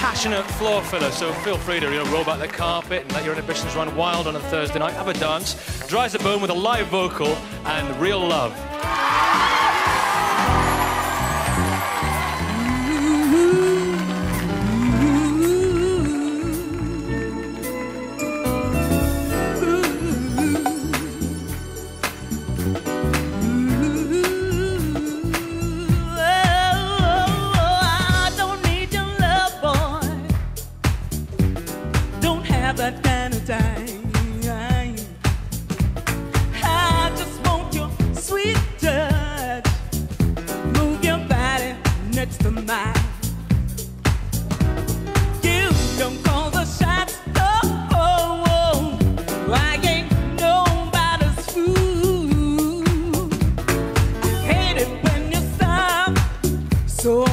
passionate floor filler, so feel free to you know, roll back the carpet and let your inhibitions run wild on a Thursday night. Have a dance, Drizabone with a live vocal and real love. that kind of time. I just want your sweet touch. Move your body next to mine. You don't call the shots. So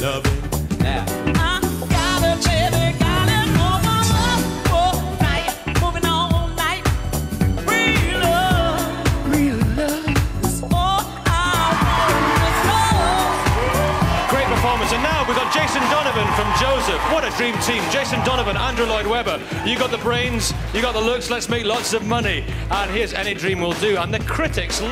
Loving Jason Donovan from Joseph. What a dream team. Jason Donovan, Andrew Lloyd Webber. You got the brains, you got the looks, let's make lots of money. And here's Any Dream Will Do. And the critics.